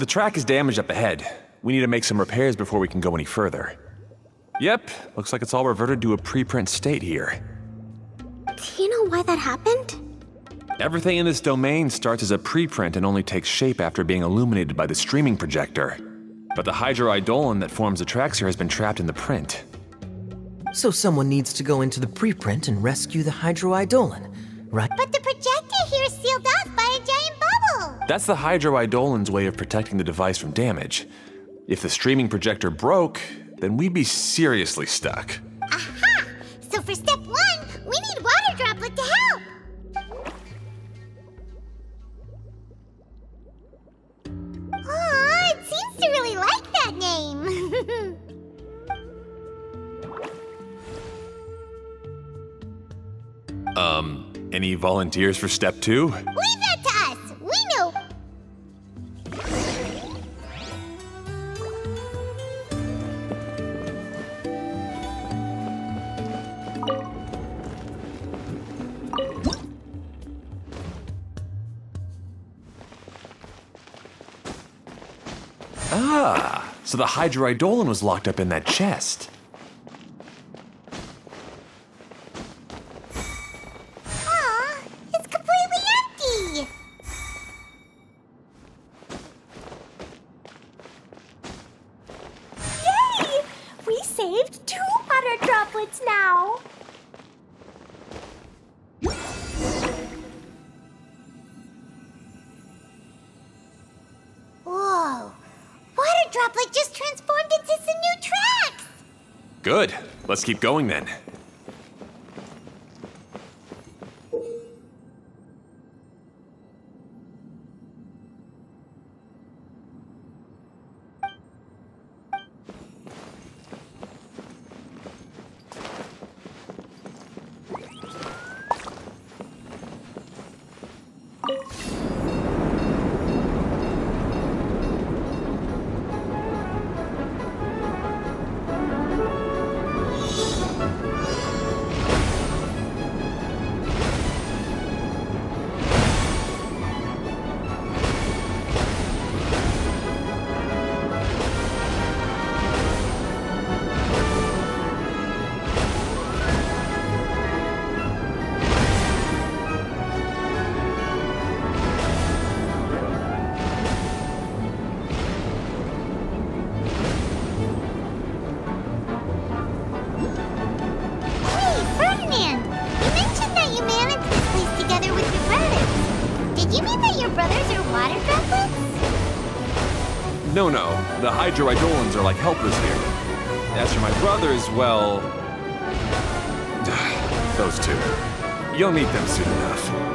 The track is damaged up ahead. We need to make some repairs before we can go any further. Yep, looks like it's all reverted to a preprint state here. Do you know why that happened? Everything in this domain starts as a preprint and only takes shape after being illuminated by the streaming projector. But the hydroidolin that forms the tracks here has been trapped in the print. So someone needs to go into the preprint and rescue the hydroidolin, right? But the That's the hydroidolin's way of protecting the device from damage. If the streaming projector broke, then we'd be seriously stuck. Aha! So for step one, we need Water Droplet to help! Aw, it seems to really like that name! Um, any volunteers for step two? Leave Ah, so the hydroidolin was locked up in that chest. Aw, it's completely empty! Yay! We saved two water droplets now! Droplet just transformed into some new tracks! Good. Let's keep going then. Brothers are water droplets? No, no. The hydroidolins are like helpers here. As for my brothers, well. Those two. You'll meet them soon enough.